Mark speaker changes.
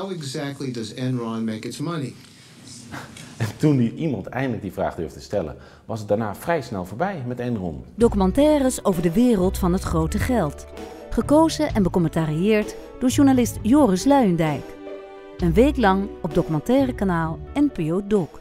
Speaker 1: how exactly does Enron make its money?
Speaker 2: En toen iemand eindelijk die vraag durfde stellen, was het daarna vrij snel voorbij met Enron.
Speaker 3: Documentaires over de wereld van het grote geld. Gekozen en becommentarieerd door journalist Joris Luijendijk. Een week lang op documentairekanaal NPO Doc.